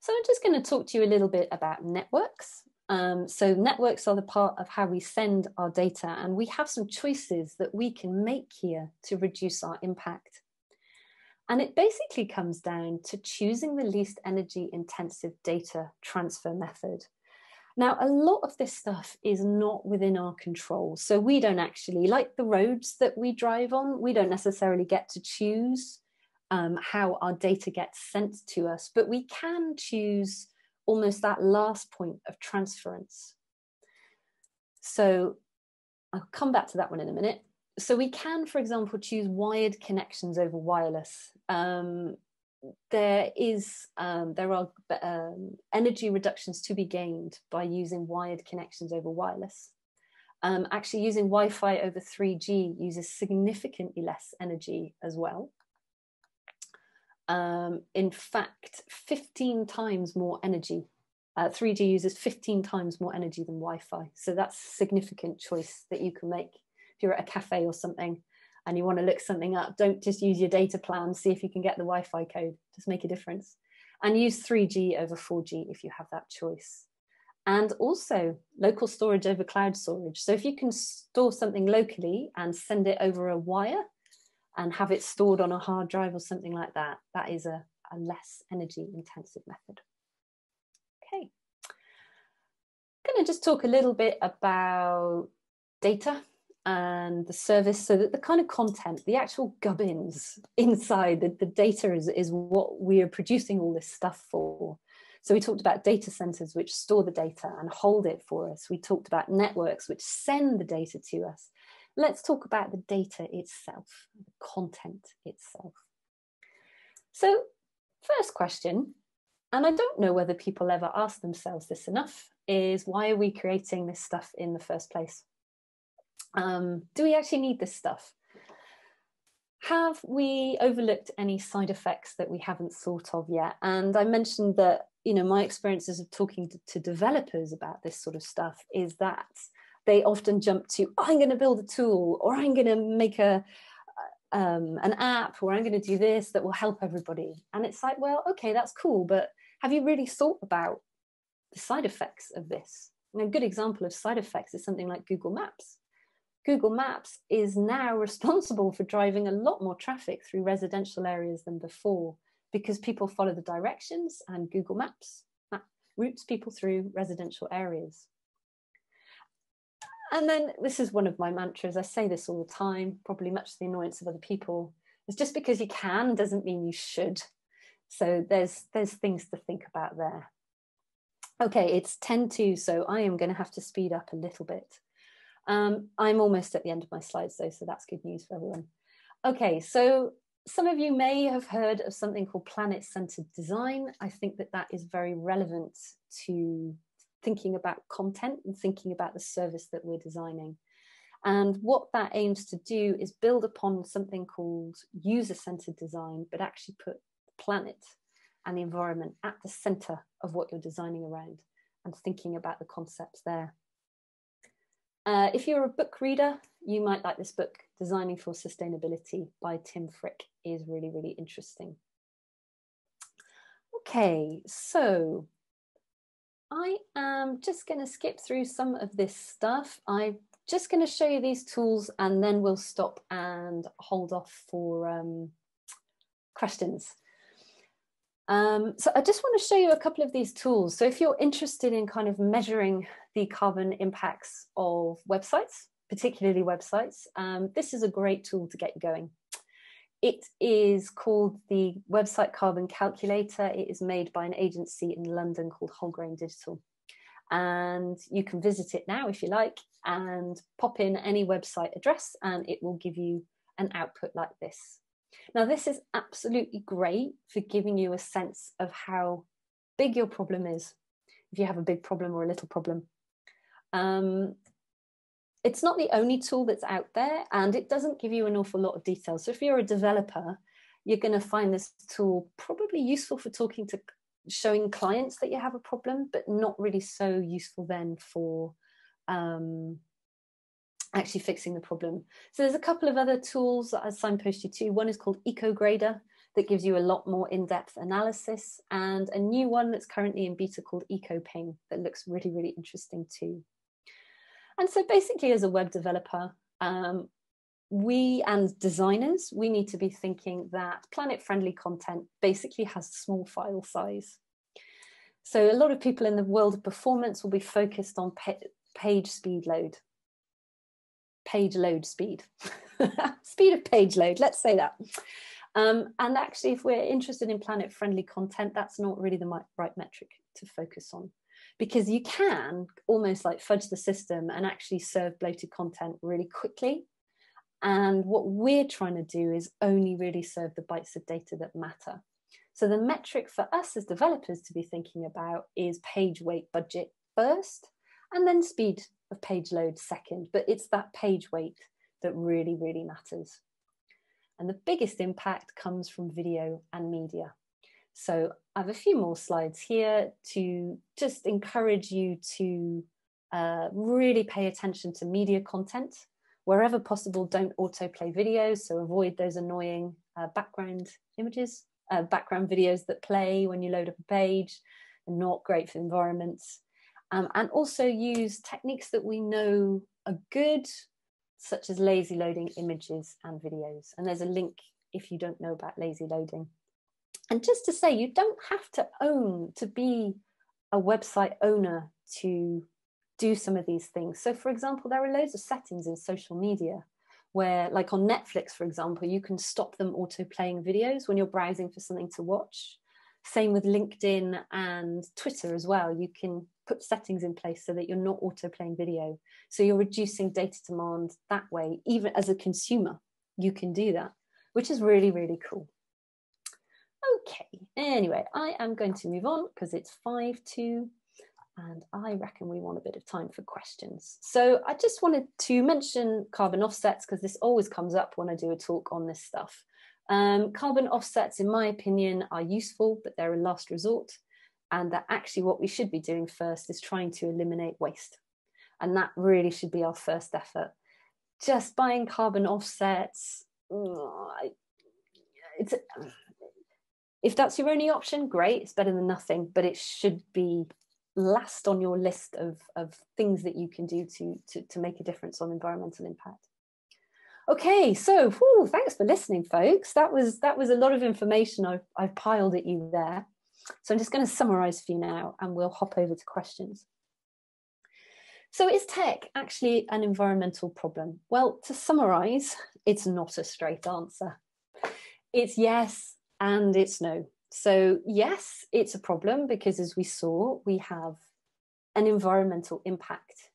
so I'm just going to talk to you a little bit about networks. Um, so networks are the part of how we send our data and we have some choices that we can make here to reduce our impact. And it basically comes down to choosing the least energy intensive data transfer method. Now, a lot of this stuff is not within our control. So we don't actually, like the roads that we drive on, we don't necessarily get to choose um, how our data gets sent to us, but we can choose almost that last point of transference. So I'll come back to that one in a minute so we can, for example, choose wired connections over wireless. Um, there is um, there are um, energy reductions to be gained by using wired connections over wireless. Um, actually, using Wi-Fi over 3G uses significantly less energy as well. Um, in fact, 15 times more energy. Uh, 3G uses 15 times more energy than Wi-Fi, so that's a significant choice that you can make if you're at a cafe or something and you want to look something up, don't just use your data plan, see if you can get the Wi Fi code, just make a difference. And use 3G over 4G if you have that choice. And also local storage over cloud storage. So if you can store something locally and send it over a wire and have it stored on a hard drive or something like that, that is a, a less energy intensive method. Okay. I'm going to just talk a little bit about data and the service so that the kind of content the actual gubbins inside the, the data is, is what we are producing all this stuff for so we talked about data centers which store the data and hold it for us we talked about networks which send the data to us let's talk about the data itself the content itself so first question and i don't know whether people ever ask themselves this enough is why are we creating this stuff in the first place um, do we actually need this stuff? Have we overlooked any side effects that we haven't thought of yet? And I mentioned that, you know, my experiences of talking to, to developers about this sort of stuff is that they often jump to, oh, I'm going to build a tool or I'm going to make a, um, an app or I'm going to do this that will help everybody. And it's like, well, okay, that's cool, but have you really thought about the side effects of this? And a good example of side effects is something like Google Maps. Google Maps is now responsible for driving a lot more traffic through residential areas than before because people follow the directions and Google Maps routes people through residential areas. And then this is one of my mantras. I say this all the time, probably much to the annoyance of other people. It's just because you can doesn't mean you should. So there's there's things to think about there. Okay, it's 10 to, so I am going to have to speed up a little bit. Um, I'm almost at the end of my slides though, so that's good news for everyone. Okay, so some of you may have heard of something called planet-centered design. I think that that is very relevant to thinking about content and thinking about the service that we're designing. And what that aims to do is build upon something called user-centered design, but actually put the planet and the environment at the center of what you're designing around and thinking about the concepts there. Uh, if you're a book reader, you might like this book, Designing for Sustainability by Tim Frick is really, really interesting. Okay, so I am just going to skip through some of this stuff. I'm just going to show you these tools and then we'll stop and hold off for um, questions. Um, so I just want to show you a couple of these tools. So if you're interested in kind of measuring the carbon impacts of websites, particularly websites, um, this is a great tool to get you going. It is called the Website Carbon Calculator. It is made by an agency in London called Wholegrain Digital. And you can visit it now if you like and pop in any website address and it will give you an output like this. Now, this is absolutely great for giving you a sense of how big your problem is, if you have a big problem or a little problem. Um, it's not the only tool that's out there and it doesn't give you an awful lot of details. So if you're a developer, you're going to find this tool probably useful for talking to showing clients that you have a problem, but not really so useful then for um, actually fixing the problem. So there's a couple of other tools that I signpost you to. One is called EcoGrader that gives you a lot more in-depth analysis and a new one that's currently in beta called EcoPing that looks really, really interesting too. And so basically as a web developer, um, we and designers, we need to be thinking that planet friendly content basically has small file size. So a lot of people in the world of performance will be focused on page speed load, page load speed, speed of page load, let's say that. Um, and actually, if we're interested in planet friendly content, that's not really the right metric to focus on because you can almost like fudge the system and actually serve bloated content really quickly. And what we're trying to do is only really serve the bytes of data that matter. So the metric for us as developers to be thinking about is page weight budget first, and then speed of page load second. But it's that page weight that really, really matters. And the biggest impact comes from video and media. So I have a few more slides here to just encourage you to uh, really pay attention to media content. Wherever possible, don't autoplay videos, so avoid those annoying uh, background images, uh, background videos that play when you load up a page. They're not great for environments. Um, and also use techniques that we know are good, such as lazy loading images and videos. And there's a link if you don't know about lazy loading and just to say you don't have to own to be a website owner to do some of these things. So for example there are loads of settings in social media where like on netflix for example you can stop them auto playing videos when you're browsing for something to watch. Same with linkedin and twitter as well. You can put settings in place so that you're not auto playing video. So you're reducing data demand that way. Even as a consumer you can do that which is really really cool Okay, anyway, I am going to move on because it's five to, and I reckon we want a bit of time for questions. So I just wanted to mention carbon offsets because this always comes up when I do a talk on this stuff. Um, carbon offsets, in my opinion, are useful, but they're a last resort. And that actually what we should be doing first is trying to eliminate waste. And that really should be our first effort. Just buying carbon offsets, it's if that's your only option, great, it's better than nothing, but it should be last on your list of, of things that you can do to, to, to make a difference on environmental impact. Okay, so whew, thanks for listening, folks. That was that was a lot of information I've, I've piled at you there. So I'm just going to summarize for you now and we'll hop over to questions. So is tech actually an environmental problem? Well, to summarize, it's not a straight answer. It's yes, and it's no. So, yes, it's a problem because as we saw, we have an environmental impact.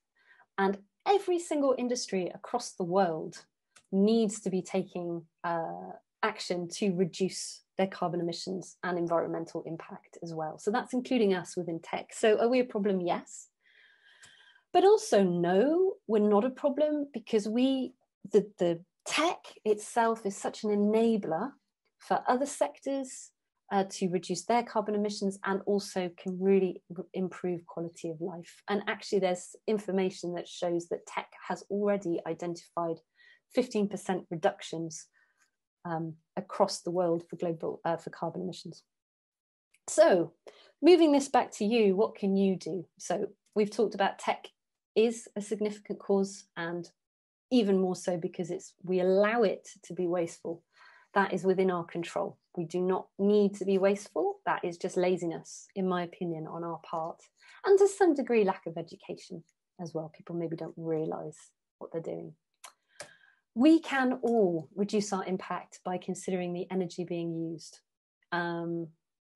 And every single industry across the world needs to be taking uh, action to reduce their carbon emissions and environmental impact as well. So that's including us within tech. So are we a problem? Yes. But also, no, we're not a problem because we, the, the tech itself is such an enabler for other sectors uh, to reduce their carbon emissions and also can really improve quality of life. And actually, there's information that shows that tech has already identified 15% reductions um, across the world for global uh, for carbon emissions. So, moving this back to you, what can you do? So, we've talked about tech is a significant cause, and even more so because it's we allow it to be wasteful that is within our control. We do not need to be wasteful. That is just laziness, in my opinion, on our part. And to some degree, lack of education as well. People maybe don't realize what they're doing. We can all reduce our impact by considering the energy being used um,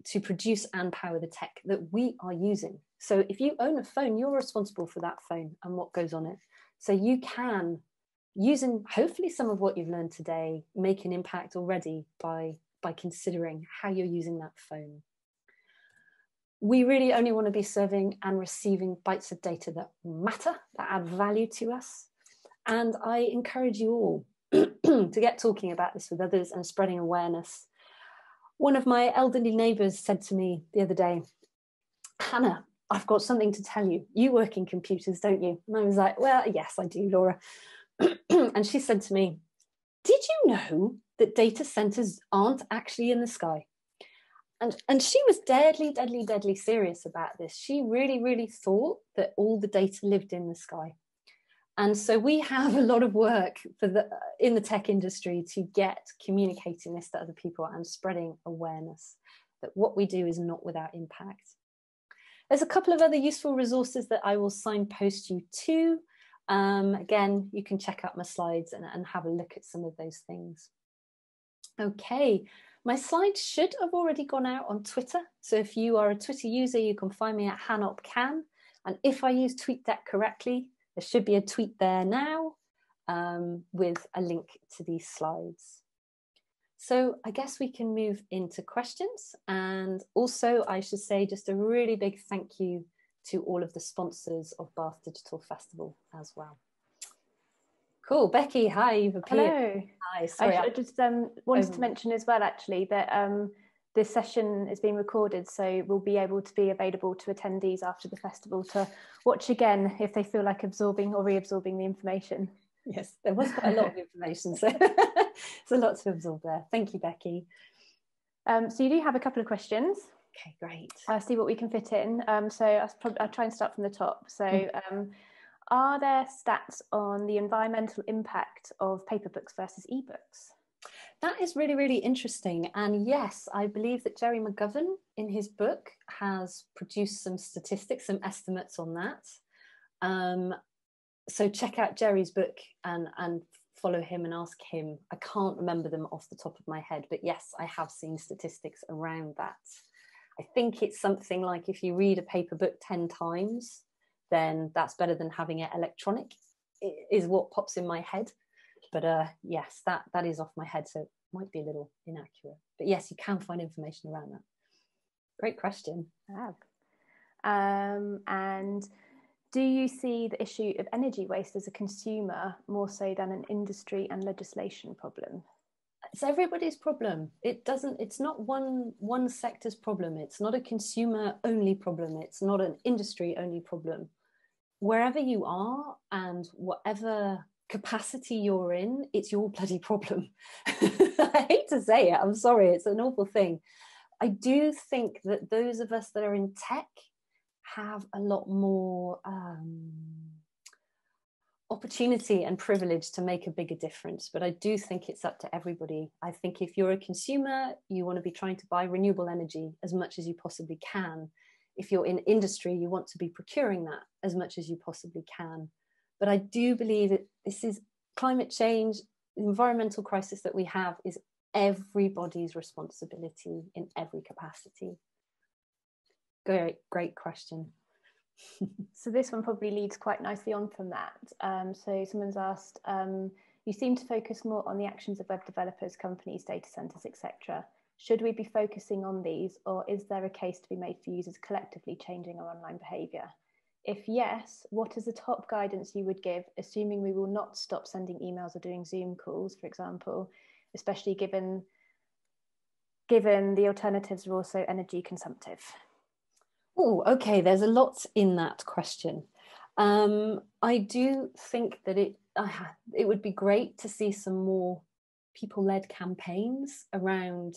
to produce and power the tech that we are using. So if you own a phone, you're responsible for that phone and what goes on it. So you can, using hopefully some of what you've learned today, make an impact already by, by considering how you're using that phone. We really only want to be serving and receiving bytes of data that matter, that add value to us. And I encourage you all to get talking about this with others and spreading awareness one of my elderly neighbours said to me the other day, Hannah, I've got something to tell you. You work in computers, don't you? And I was like, Well, yes, I do, Laura. and she said to me, Did you know that data centers aren't actually in the sky? And, and she was deadly, deadly, deadly serious about this. She really, really thought that all the data lived in the sky and so we have a lot of work for the in the tech industry to get communicating this to other people and spreading awareness that what we do is not without impact there's a couple of other useful resources that i will signpost you to um, again you can check out my slides and, and have a look at some of those things okay my slides should have already gone out on twitter so if you are a twitter user you can find me at hanopcan and if i use tweetdeck correctly there should be a tweet there now um, with a link to these slides. So I guess we can move into questions. And also, I should say just a really big thank you to all of the sponsors of Bath Digital Festival as well. Cool, Becky. Hi, you've appeared. Hello. Hi. Sorry, I, I just um, wanted to mention as well, actually, that um, this session is being recorded, so we'll be able to be available to attendees after the festival to watch again if they feel like absorbing or reabsorbing the information. Yes, there was quite a lot of information, so it's a lot to absorb there. Thank you, Becky. Um, so you do have a couple of questions. Okay, great. I'll see what we can fit in. Um, so I'll, probably, I'll, try and start from the top. So hmm. um, are there stats on the environmental impact of paper books versus ebooks? That is really, really interesting. And yes, I believe that Gerry McGovern in his book has produced some statistics, some estimates on that. Um, so check out Gerry's book and, and follow him and ask him. I can't remember them off the top of my head, but yes, I have seen statistics around that. I think it's something like if you read a paper book 10 times, then that's better than having it electronic, is what pops in my head but uh, yes, that that is off my head, so it might be a little inaccurate. But yes, you can find information around that. Great question. Um, and do you see the issue of energy waste as a consumer more so than an industry and legislation problem? It's everybody's problem. It doesn't. It's not one one sector's problem. It's not a consumer only problem. It's not an industry only problem. Wherever you are and whatever capacity you're in, it's your bloody problem. I hate to say it, I'm sorry, it's an awful thing. I do think that those of us that are in tech have a lot more um, opportunity and privilege to make a bigger difference. But I do think it's up to everybody. I think if you're a consumer, you want to be trying to buy renewable energy as much as you possibly can. If you're in industry, you want to be procuring that as much as you possibly can. But I do believe that this is climate change, the environmental crisis that we have is everybody's responsibility in every capacity. Great, great question. So this one probably leads quite nicely on from that. Um, so someone's asked, um, you seem to focus more on the actions of web developers, companies, data centers, etc. Should we be focusing on these, or is there a case to be made for users collectively changing our online behaviour? If yes, what is the top guidance you would give, assuming we will not stop sending emails or doing Zoom calls, for example, especially given given the alternatives are also energy consumptive? Oh, okay. There's a lot in that question. Um, I do think that it uh, it would be great to see some more people-led campaigns around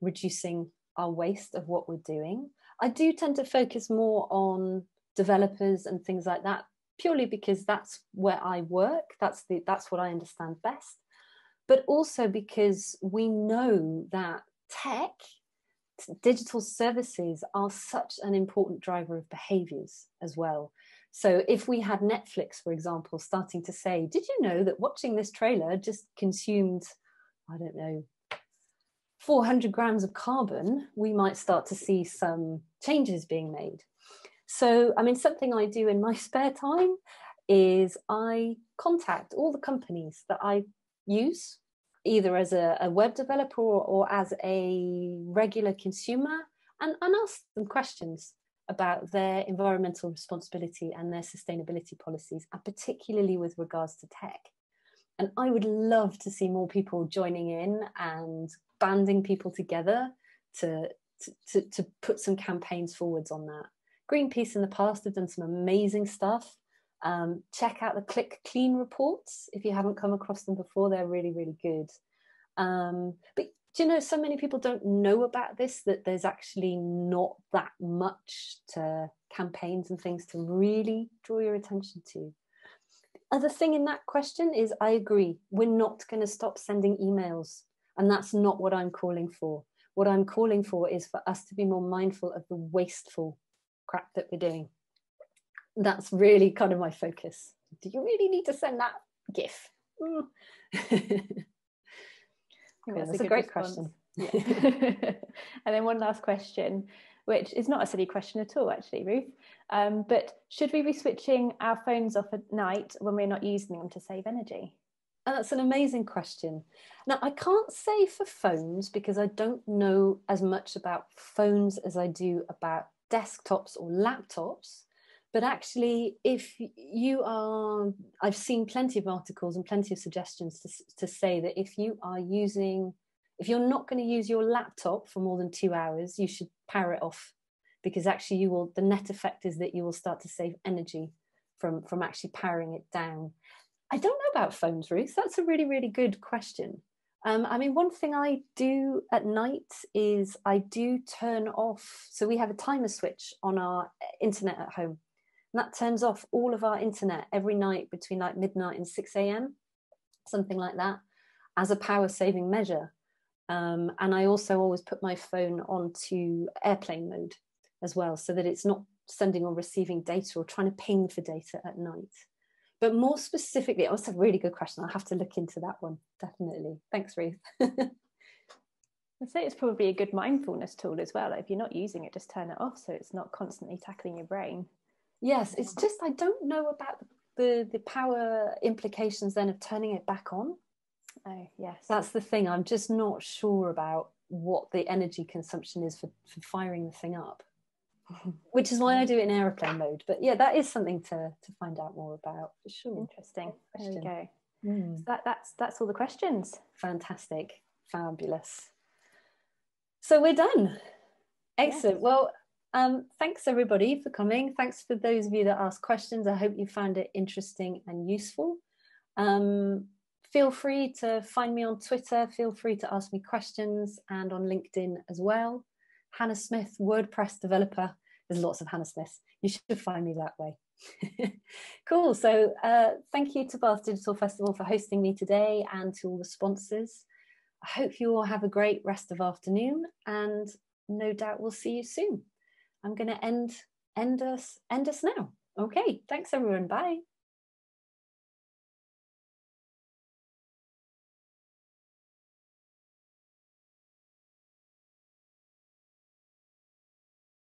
reducing our waste of what we're doing. I do tend to focus more on developers and things like that purely because that's where I work that's the that's what I understand best but also because we know that tech digital services are such an important driver of behaviors as well So if we had Netflix, for example, starting to say, did you know that watching this trailer just consumed, I don't know, 400 grams of carbon, we might start to see some changes being made. So, I mean, something I do in my spare time is I contact all the companies that I use, either as a, a web developer or, or, as a regular consumer, and, and ask them questions about their environmental responsibility and their sustainability policies, and particularly with regards to tech. And I would love to see more people joining in and banding people together to, to, to, to put some campaigns forwards on that. Greenpeace in the past have done some amazing stuff. Um, check out the Click Clean reports if you haven't come across them before. They're really, really good. Um, but do you know so many people don't know about this that there's actually not that much to campaigns and things to really draw your attention to other thing in that question is i agree we're not going to stop sending emails and that's not what i'm calling for what i'm calling for is for us to be more mindful of the wasteful crap that we're doing that's really kind of my focus do you really need to send that gif mm. that's, that's a, a great response. question. Yeah. and then one last question, which is not a silly question at all, actually, Ruth. Um, but should we be switching our phones off at night when we're not using them to save energy? And that's an amazing question. Now, I can't say for phones because I don't know as much about phones as I do about desktops or laptops. But actually, if you are, I've seen plenty of articles and plenty of suggestions to, to say that if you are using, if you're not going to use your laptop for more than two hours, you should power it off because actually you will, the net effect is that you will start to save energy from, from actually powering it down. I don't know about phones, Ruth. That's a really, really good question. Um, I mean, one thing I do at night is I do turn off. So we have a timer switch on our internet at home. And that turns off all of our internet every night between like midnight and 6 a.m., something like that, as a power saving measure. Um, and I also always put my phone onto airplane mode as well, so that it's not sending or receiving data or trying to ping for data at night. But more specifically, oh, that's a really good question. I'll have to look into that one, definitely. Thanks, Ruth. I'd say it's probably a good mindfulness tool as well. If you're not using it, just turn it off so it's not constantly tackling your brain. Yes, it's just I don't know about the the power implications then of turning it back on. Oh yes, that's the thing. I'm just not sure about what the energy consumption is for, for firing the thing up, which is why I do it in aeroplane mode. But yeah, that is something to to find out more about for sure. Interesting. There we go. Mm. So that that's that's all the questions. Fantastic, fabulous. So we're done. Excellent. Yes. Well, um, thanks everybody for coming. Thanks for those of you that asked questions. I hope you found it interesting and useful. Um, feel free to find me on Twitter. Feel free to ask me questions and on LinkedIn as well. Hannah Smith, WordPress developer. There's lots of Hannah Smiths. You should find me that way. cool. So uh, thank you to Bath Digital Festival for hosting me today and to all the sponsors. I hope you all have a great rest of afternoon and no doubt we'll see you soon. I'm going to end end us end us now. Okay, thanks everyone. Bye.